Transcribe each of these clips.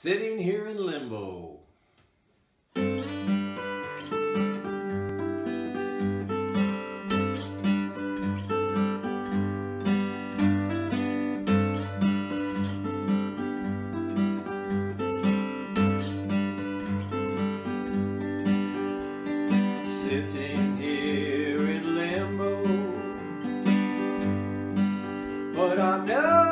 Sitting here in limbo. Sitting here in limbo. But I know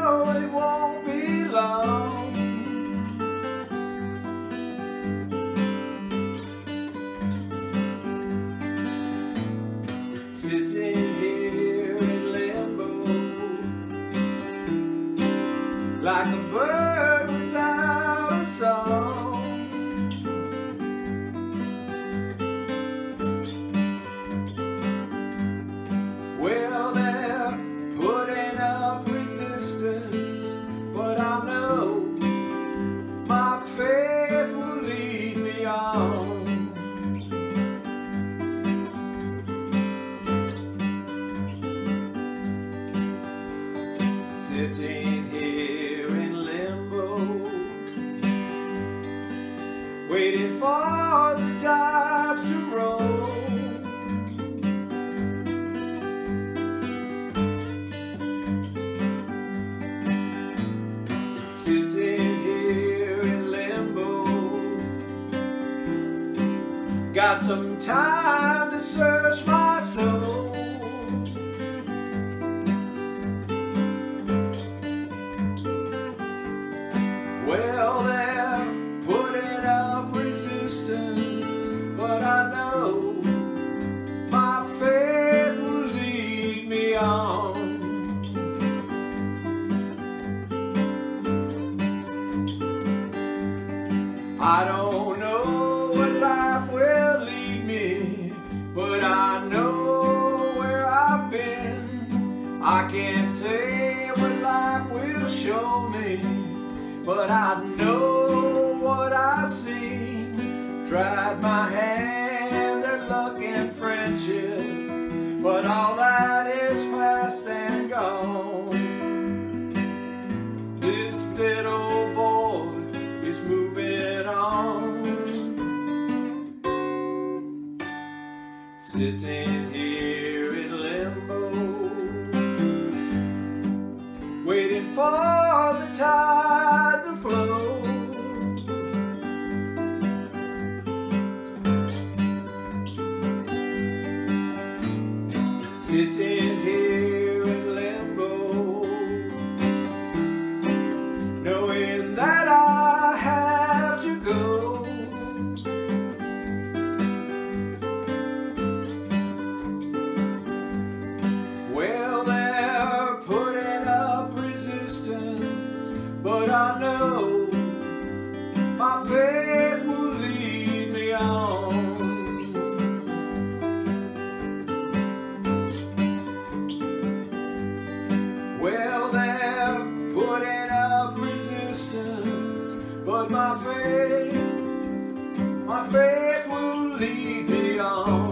Like a bird without a song. Got some time to search my soul. Well, they're putting up resistance, but I know my faith will lead me on. I don't I can't say what life will show me, but I know what I see. Tried my hand at luck and friendship, but all that is Sitting here faith will lead me on.